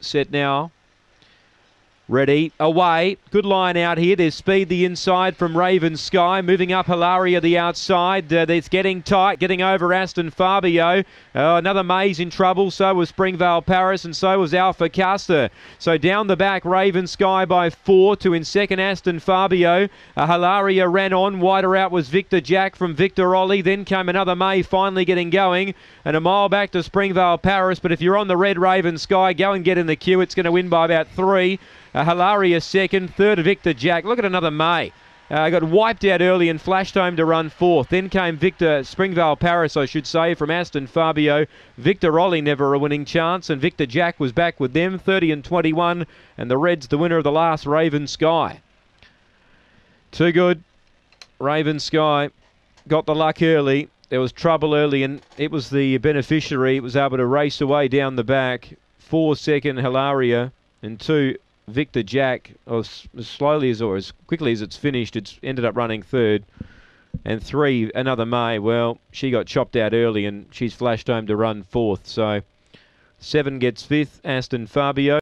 Set now. Ready, away. Good line out here. There's speed the inside from Raven Sky. Moving up Hilaria the outside. Uh, it's getting tight, getting over Aston Fabio. Uh, another Maze in trouble. So was Springvale Paris and so was Alpha Caster. So down the back, Raven Sky by four to in second Aston Fabio. Uh, Hilaria ran on. Wider out was Victor Jack from Victor Ollie. Then came another May finally getting going. And a mile back to Springvale Paris. But if you're on the red Raven Sky, go and get in the queue. It's going to win by about three. Uh, Hilaria second, third Victor Jack. Look at another May. Uh, got wiped out early and flashed home to run fourth. Then came Victor Springvale Paris, I should say, from Aston Fabio. Victor Ollie never a winning chance, and Victor Jack was back with them, 30 and 21, and the Reds the winner of the last Raven Sky. Too good. Raven Sky got the luck early. There was trouble early, and it was the beneficiary. It was able to race away down the back. Four second Hilaria, and two Victor Jack, as slowly as or as quickly as it's finished, it's ended up running third. And three, another May. Well, she got chopped out early and she's flashed home to run fourth. So seven gets fifth, Aston Fabio.